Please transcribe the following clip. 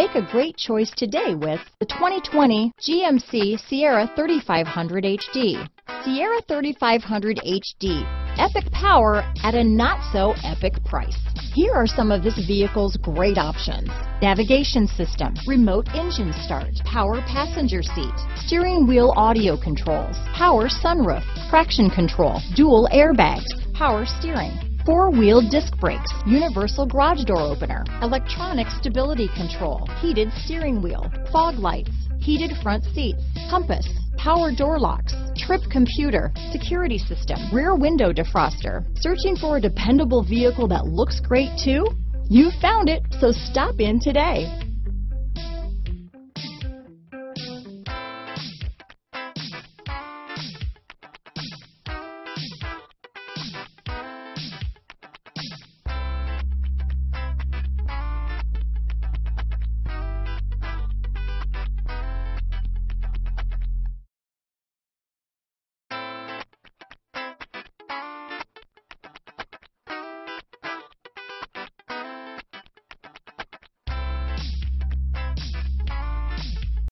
Make a great choice today with the 2020 GMC Sierra 3500 HD. Sierra 3500 HD, epic power at a not so epic price. Here are some of this vehicle's great options. Navigation system, remote engine start, power passenger seat, steering wheel audio controls, power sunroof, traction control, dual airbags, power steering, four-wheel disc brakes, universal garage door opener, electronic stability control, heated steering wheel, fog lights, heated front seats, compass, power door locks, trip computer, security system, rear window defroster. Searching for a dependable vehicle that looks great too? You found it, so stop in today.